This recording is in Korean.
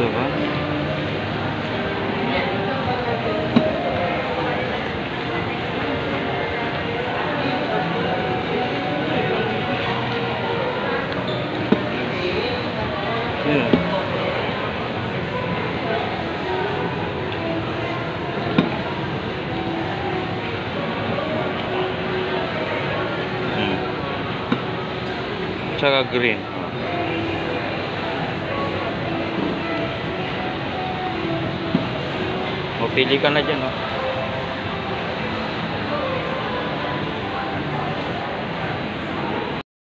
Hmm. Tsaka green. O, pili ka na dyan, oh.